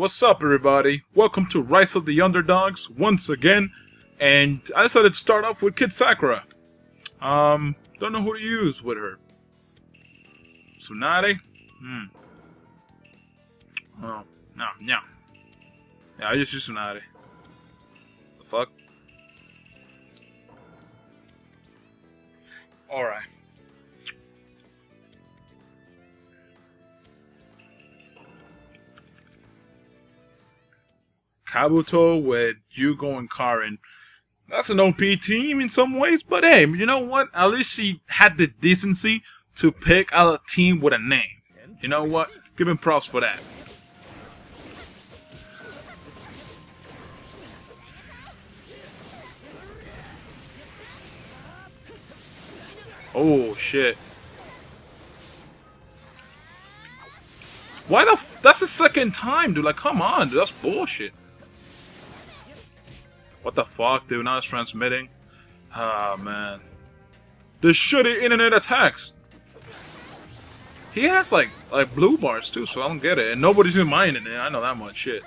What's up, everybody? Welcome to Rise of the Underdogs once again, and I decided to start off with Kid Sakura. Um, don't know who to use with her. Tsunade? Hmm. Oh, no, no. Yeah, I just use Tsunade. The fuck? Alright. Kabuto with Jugo and Karin. That's an OP team in some ways, but hey, you know what? At least she had the decency to pick a team with a name. You know what? Give him props for that. Oh shit. Why the f that's the second time, dude. Like, come on, dude. That's bullshit. What the fuck, dude? Now it's transmitting. Ah, oh, man. The shitty internet attacks. He has like like blue bars too, so I don't get it. And nobody's in minding it. I know that much shit.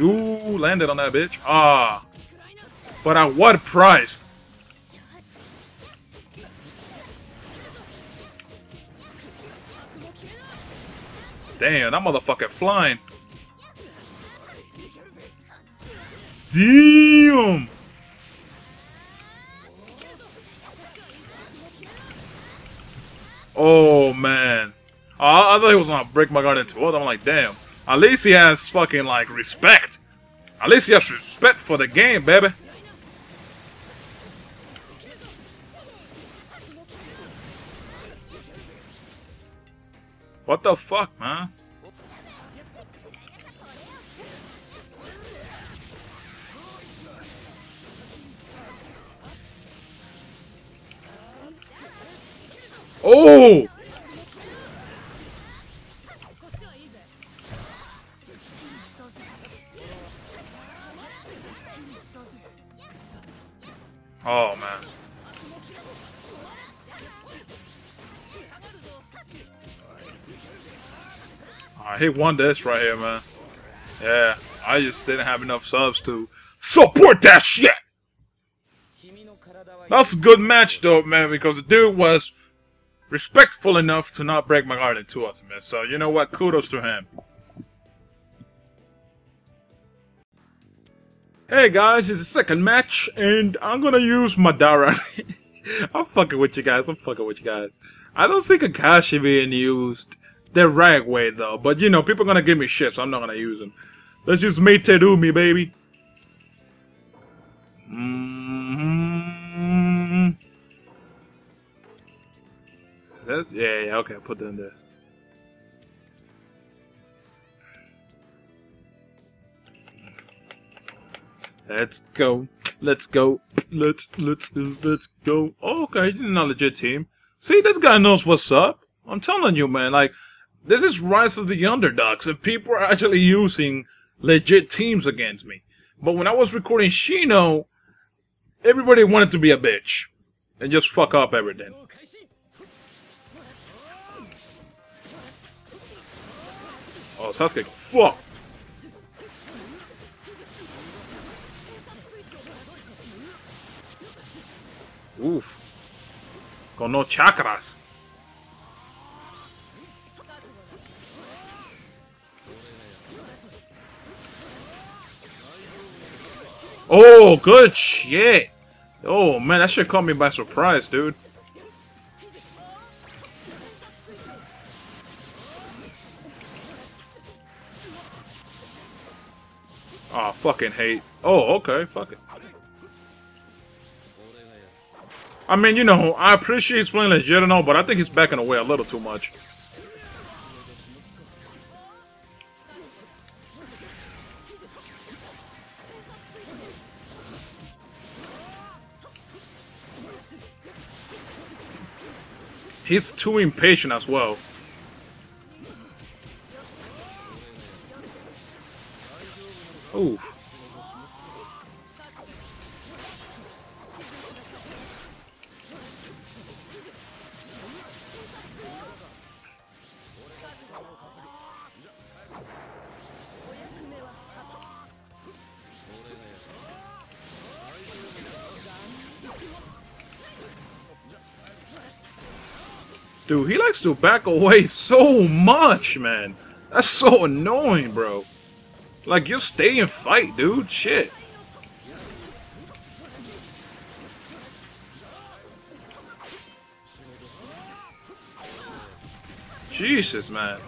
Ooh, landed on that bitch. Ah. But at what price? Damn, that motherfucker flying. Damn! Oh, man. I thought he was gonna break my guard into it. I'm like, damn. At least he has fucking, like, respect. At least he has respect for the game, baby. What the fuck, man? Oh! I hit one this right here, man. Yeah, I just didn't have enough subs to support that shit. That's a good match though, man, because the dude was respectful enough to not break my heart in two ultimates. So you know what? Kudos to him. Hey guys, it's the second match, and I'm gonna use Madara. I'm fucking with you guys. I'm fucking with you guys. I don't see Kakashi being used the right way though. But you know, people are gonna give me shit, so I'm not gonna use them. Let's use me, to baby. Mm -hmm. Yeah, yeah, okay, put them this. Let's go. Let's go. Let's let's let's go. Okay, he's not a legit team. See, this guy knows what's up. I'm telling you, man. Like, this is Rise of the Underdogs, and people are actually using legit teams against me. But when I was recording Shino, everybody wanted to be a bitch and just fuck up everything. Oh, Sasuke, fuck! Oof. Got no chakras. Oh, good shit. Oh, man, that shit caught me by surprise, dude. Oh, fucking hate. Oh, okay, fuck it. I mean, you know, I appreciate playing legit and all, but I think he's backing away a little too much. He's too impatient as well. Oof. Dude, he likes to back away so much, man. That's so annoying, bro. Like, just stay and fight, dude. Shit. Jesus, man.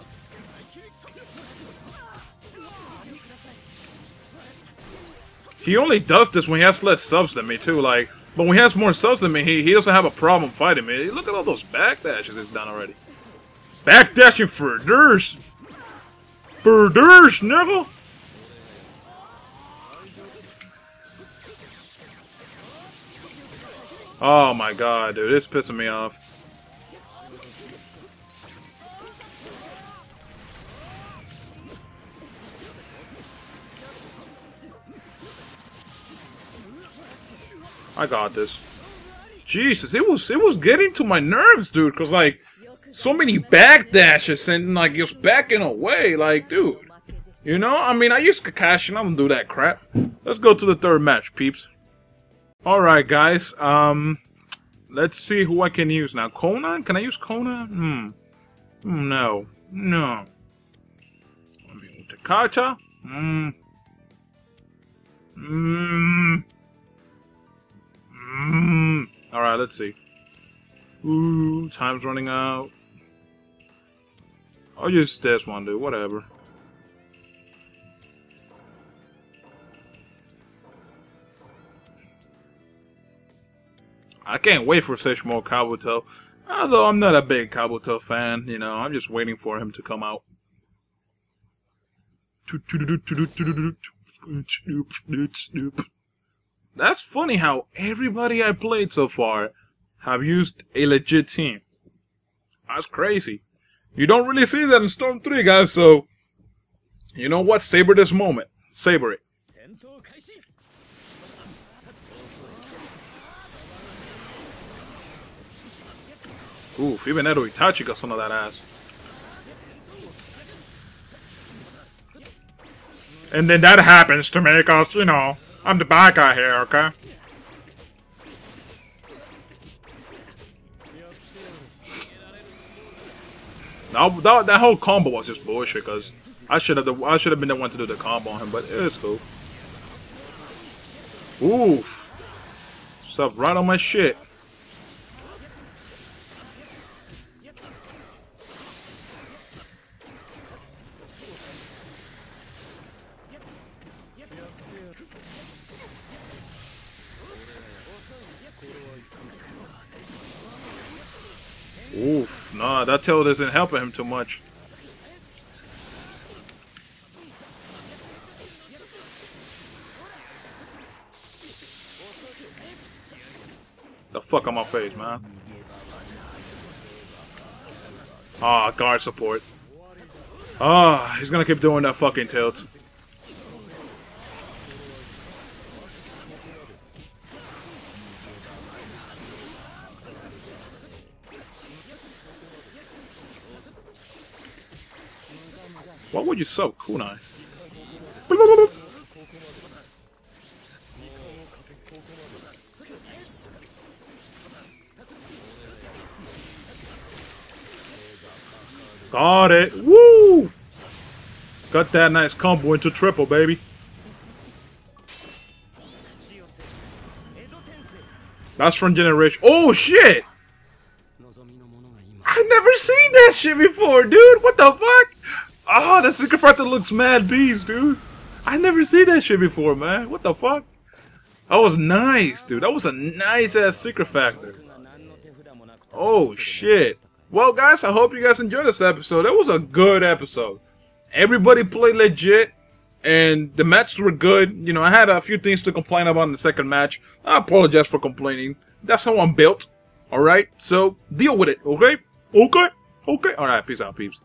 He only does this when he has less subs than me, too. Like, but when he has more subs than me, he, he doesn't have a problem fighting me. Look at all those backdashes he's done already. Backdashing for Durst. For Durst, nigga. Oh my god, dude, it's pissing me off. I got this. Jesus, it was it was getting to my nerves, dude, cause like so many backdashes and like just backing away, like dude. You know, I mean, I use Kakashi, I don't do that crap. Let's go to the third match, peeps. Alright, guys, um, let's see who I can use now. Konan? Can I use Konan? Hmm. hmm no. No. Takata? Hmm. Hmm. Let's see. Ooh, time's running out. I'll use this one, dude. Whatever. I can't wait for Sage Mode Kabuto. Although I'm not a big Kabuto fan, you know, I'm just waiting for him to come out. That's funny how everybody I played so far have used a legit team. That's crazy. You don't really see that in Storm 3, guys, so... You know what? Savor this moment. Savor it. Oof, even Edo Itachi got some of that ass. And then that happens to make us, you know, I'm the bad guy here, okay? That, that, that whole combo was just bullshit, cause I should have I should have been the one to do the combo on him, but it's cool. Oof. Stuff right on my shit. Oof, nah, that tail isn't helping him too much. The fuck on my face, man. Ah, guard support. Ah, he's gonna keep doing that fucking tilt. Why would you sub kunai? Got it. Woo! Got that nice combo into triple, baby. That's from Generation. Oh, shit! I've never seen that shit before, dude. What the fuck? Oh, that secret factor looks mad beast, dude. I never seen that shit before, man. What the fuck? That was nice, dude. That was a nice ass secret factor. Oh shit. Well, guys, I hope you guys enjoyed this episode. It was a good episode. Everybody played legit, and the matches were good. You know, I had a few things to complain about in the second match. I apologize for complaining. That's how I'm built. Alright? So, deal with it, okay? Okay? Okay? Alright, peace out, peeps.